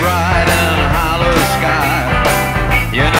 bride.